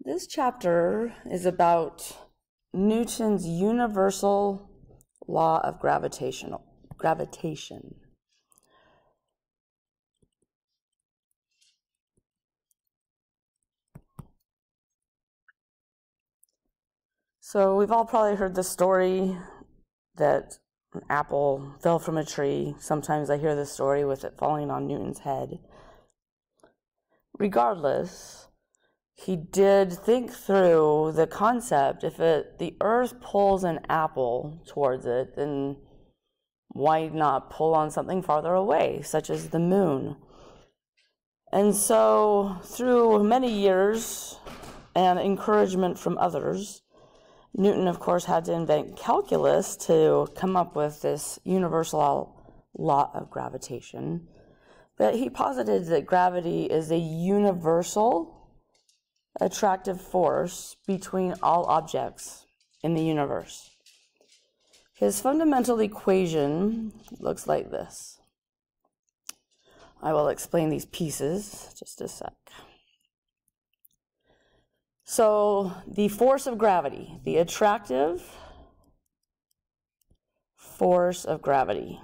This chapter is about Newton's universal law of gravitational gravitation. So we've all probably heard the story that an apple fell from a tree. Sometimes I hear the story with it falling on Newton's head. Regardless, he did think through the concept if it, the earth pulls an apple towards it, then why not pull on something farther away, such as the moon? And so, through many years and encouragement from others, Newton, of course, had to invent calculus to come up with this universal law of gravitation. But he posited that gravity is a universal attractive force between all objects in the universe. His fundamental equation looks like this. I will explain these pieces just a sec. So, the force of gravity, the attractive force of gravity.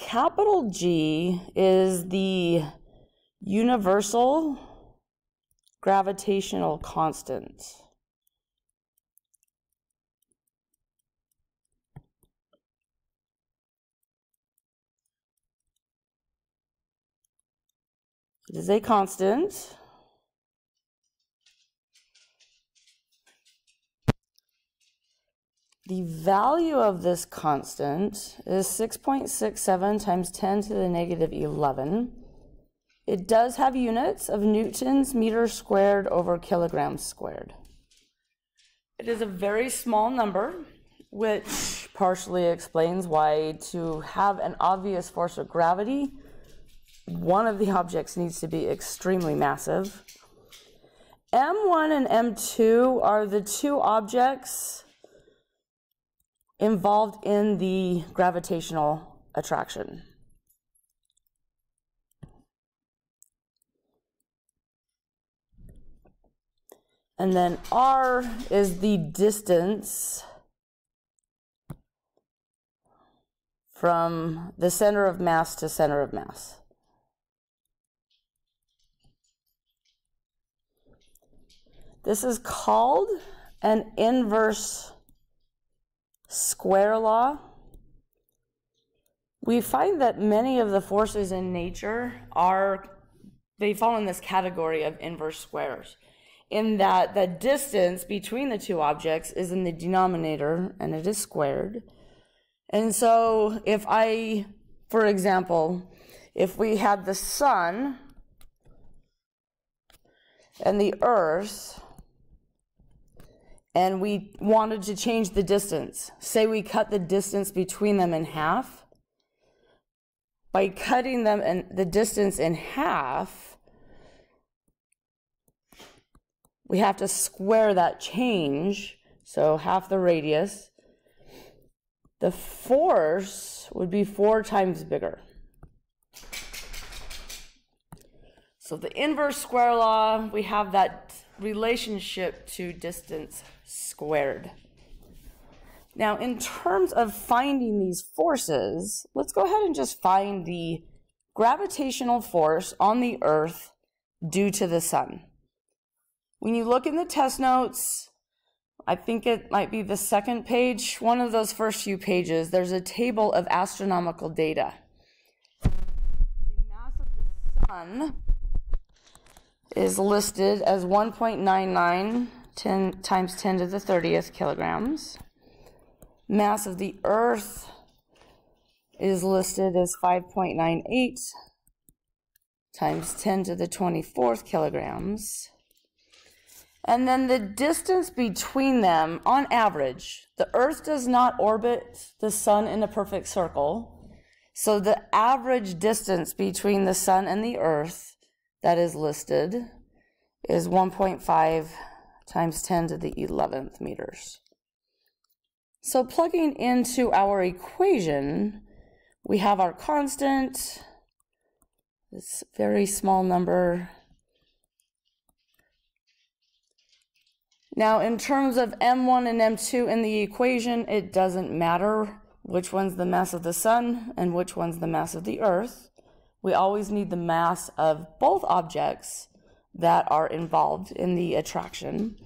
Capital G is the universal gravitational constant. It is a constant. The value of this constant is 6.67 times 10 to the negative 11. It does have units of newtons meters squared over kilograms squared. It is a very small number, which partially explains why to have an obvious force of gravity, one of the objects needs to be extremely massive. M1 and M2 are the two objects involved in the gravitational attraction. And then r is the distance from the center of mass to center of mass. This is called an inverse square law, we find that many of the forces in nature are, they fall in this category of inverse squares, in that the distance between the two objects is in the denominator and it is squared. And so if I, for example, if we had the sun and the earth, and we wanted to change the distance. Say we cut the distance between them in half. By cutting them and the distance in half, we have to square that change, so half the radius. The force would be four times bigger. So the inverse square law, we have that relationship to distance squared. Now, in terms of finding these forces, let's go ahead and just find the gravitational force on the Earth due to the sun. When you look in the test notes, I think it might be the second page, one of those first few pages, there's a table of astronomical data. The mass of the sun is listed as 1.99 10 times 10 to the 30th kilograms. Mass of the Earth is listed as 5.98 times 10 to the 24th kilograms. And then the distance between them, on average, the Earth does not orbit the Sun in a perfect circle. So the average distance between the Sun and the Earth that is listed is 1.5 times 10 to the 11th meters. So plugging into our equation, we have our constant, This very small number. Now, in terms of M1 and M2 in the equation, it doesn't matter which one's the mass of the sun and which one's the mass of the earth. We always need the mass of both objects that are involved in the attraction.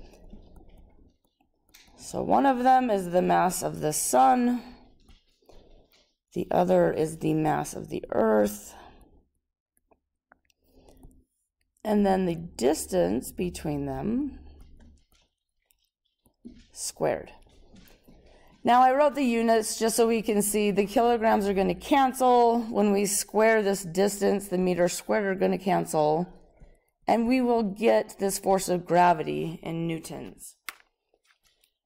So one of them is the mass of the sun. The other is the mass of the earth. And then the distance between them squared. Now I wrote the units just so we can see the kilograms are going to cancel. When we square this distance, the meters squared are going to cancel. And we will get this force of gravity in newtons.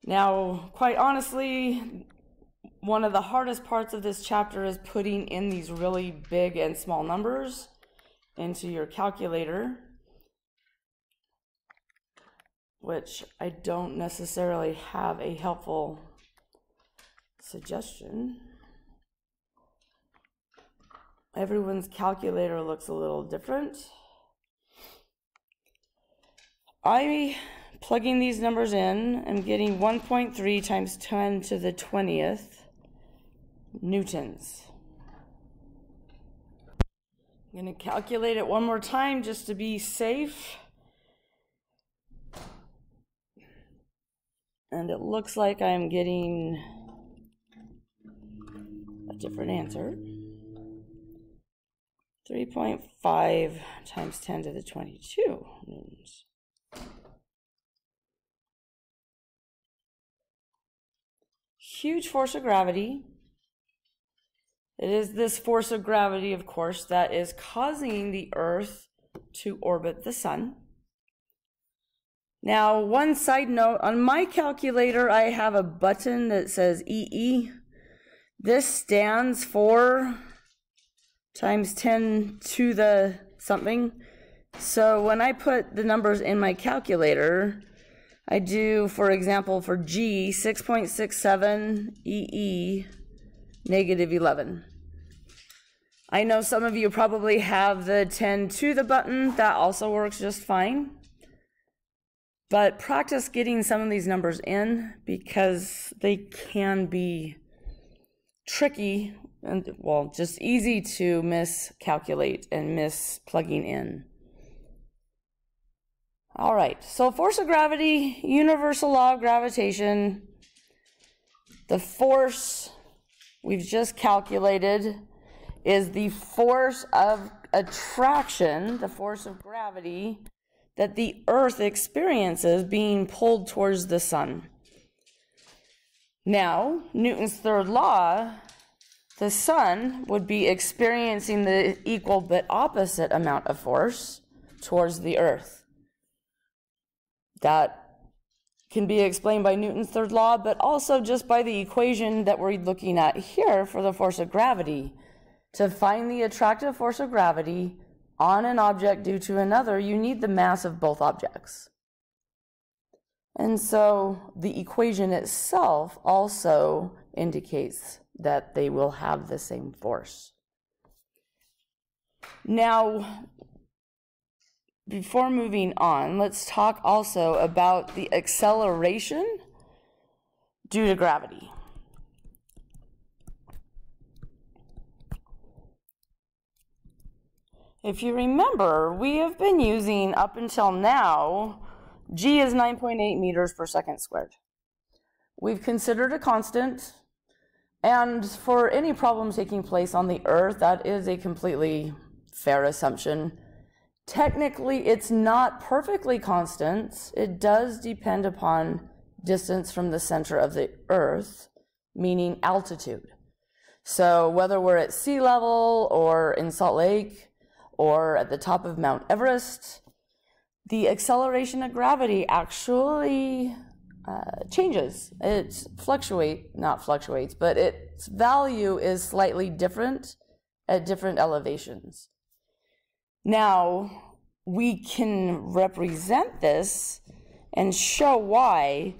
Now, quite honestly, one of the hardest parts of this chapter is putting in these really big and small numbers into your calculator which I don't necessarily have a helpful suggestion. Everyone's calculator looks a little different. I plugging these numbers in, I'm getting 1.3 times 10 to the 20th newtons. I'm going to calculate it one more time just to be safe. And it looks like I'm getting a different answer. 3.5 times 10 to the 22 newtons. Huge force of gravity. It is this force of gravity, of course, that is causing the Earth to orbit the Sun. Now, one side note, on my calculator, I have a button that says EE. This stands for times 10 to the something. So when I put the numbers in my calculator, I do, for example, for G, 6.67 EE negative 11. I know some of you probably have the 10 to the button. That also works just fine. But practice getting some of these numbers in because they can be tricky and, well, just easy to miscalculate and miss plugging in. All right, so force of gravity, universal law of gravitation, the force we've just calculated is the force of attraction, the force of gravity, that the earth experiences being pulled towards the sun. Now, Newton's third law, the sun would be experiencing the equal but opposite amount of force towards the earth. That can be explained by Newton's third law, but also just by the equation that we're looking at here for the force of gravity. To find the attractive force of gravity, on an object due to another, you need the mass of both objects. And so the equation itself also indicates that they will have the same force. Now, before moving on, let's talk also about the acceleration due to gravity. If you remember, we have been using up until now, g is 9.8 meters per second squared. We've considered a constant, and for any problem taking place on the Earth, that is a completely fair assumption. Technically, it's not perfectly constant. It does depend upon distance from the center of the Earth, meaning altitude. So whether we're at sea level or in Salt Lake, or at the top of Mount Everest, the acceleration of gravity actually uh, changes. It fluctuates, not fluctuates, but its value is slightly different at different elevations. Now, we can represent this and show why.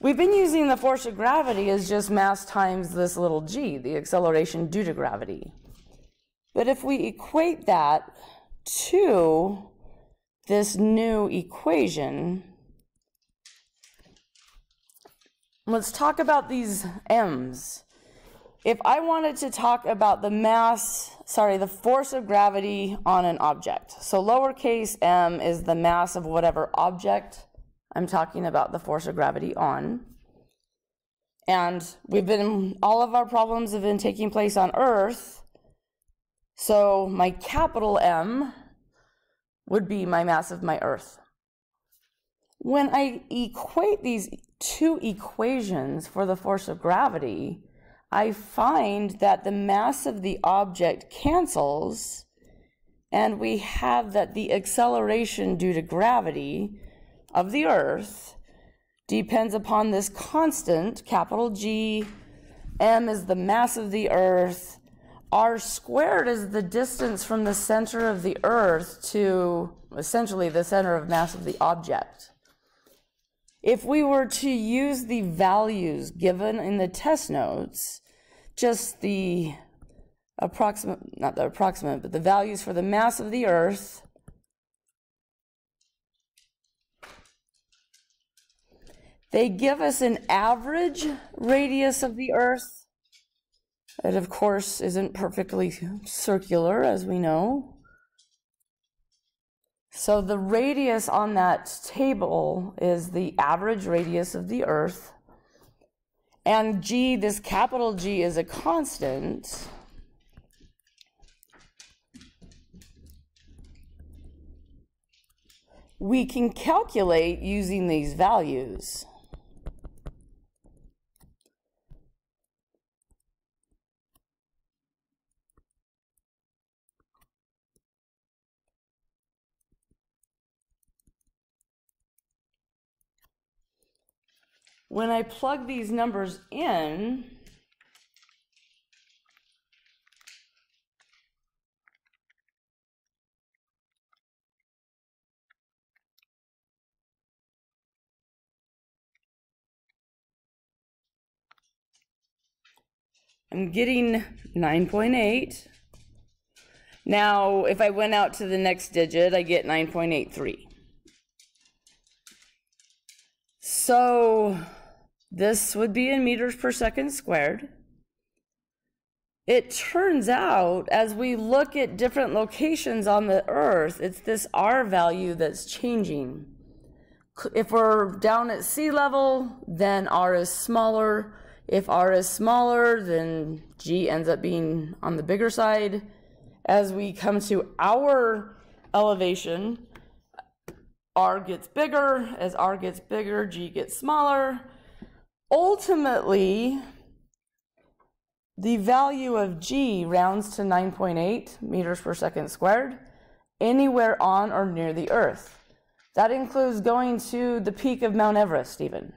We've been using the force of gravity as just mass times this little g, the acceleration due to gravity. But if we equate that to this new equation, let's talk about these m's. If I wanted to talk about the mass, sorry, the force of gravity on an object. So lowercase m is the mass of whatever object I'm talking about the force of gravity on. And we've been, all of our problems have been taking place on Earth. So my capital M would be my mass of my Earth. When I equate these two equations for the force of gravity, I find that the mass of the object cancels, and we have that the acceleration due to gravity of the Earth depends upon this constant, capital G, m is the mass of the Earth, r squared is the distance from the center of the Earth to essentially the center of mass of the object. If we were to use the values given in the test notes, just the approximate, not the approximate, but the values for the mass of the Earth, They give us an average radius of the Earth. It, of course, isn't perfectly circular, as we know. So the radius on that table is the average radius of the Earth. And G, this capital G, is a constant. We can calculate using these values. When I plug these numbers in, I'm getting 9.8. Now, if I went out to the next digit, I get 9.83. So this would be in meters per second squared. It turns out, as we look at different locations on the Earth, it's this R value that's changing. If we're down at sea level, then R is smaller. If R is smaller, then G ends up being on the bigger side. As we come to our elevation, R gets bigger. As R gets bigger, G gets smaller. Ultimately, the value of G rounds to 9.8 meters per second squared anywhere on or near the Earth. That includes going to the peak of Mount Everest, even.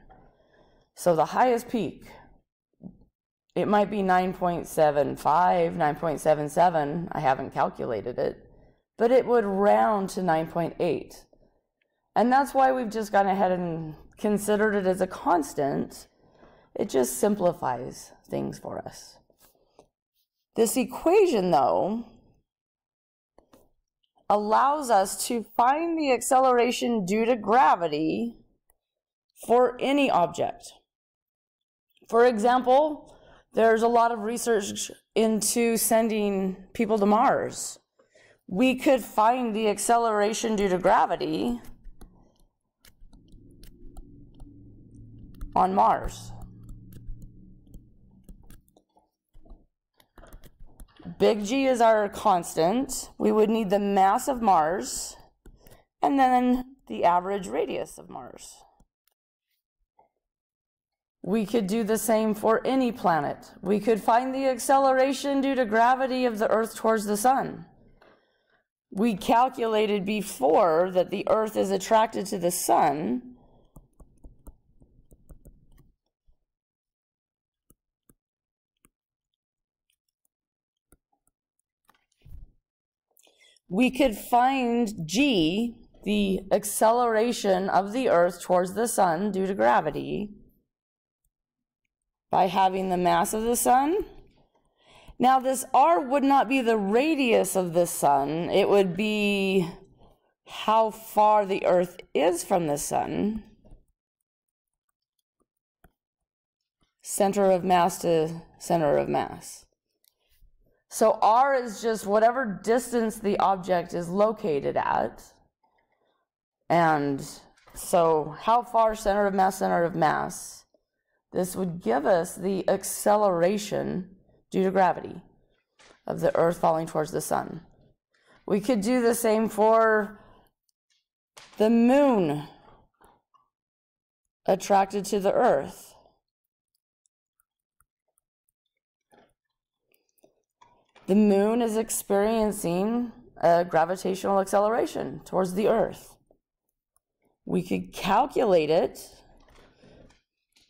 So the highest peak, it might be 9.75, 9.77. I haven't calculated it, but it would round to 9.8. And that's why we've just gone ahead and considered it as a constant it just simplifies things for us. This equation, though, allows us to find the acceleration due to gravity for any object. For example, there's a lot of research into sending people to Mars. We could find the acceleration due to gravity on Mars. Big G is our constant. We would need the mass of Mars and then the average radius of Mars. We could do the same for any planet. We could find the acceleration due to gravity of the Earth towards the Sun. We calculated before that the Earth is attracted to the Sun we could find g, the acceleration of the Earth towards the sun due to gravity, by having the mass of the sun. Now, this r would not be the radius of the sun, it would be how far the earth is from the sun. Center of mass to center of mass. So r is just whatever distance the object is located at. And so how far center of mass, center of mass. This would give us the acceleration due to gravity of the earth falling towards the sun. We could do the same for the moon attracted to the earth. The moon is experiencing a gravitational acceleration towards the earth. We could calculate it.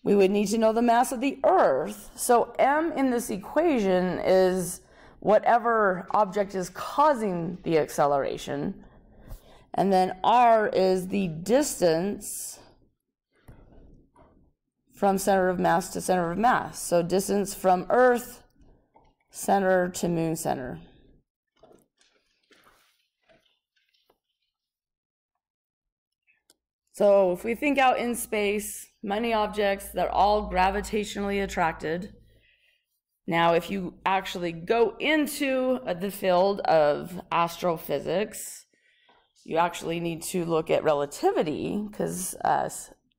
We would need to know the mass of the earth. So m in this equation is whatever object is causing the acceleration. And then r is the distance from center of mass to center of mass. So distance from Earth center to moon center. So if we think out in space, many objects, they're all gravitationally attracted. Now, if you actually go into the field of astrophysics, you actually need to look at relativity because uh,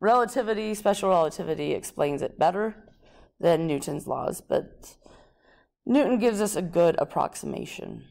relativity, special relativity explains it better than Newton's laws, but Newton gives us a good approximation.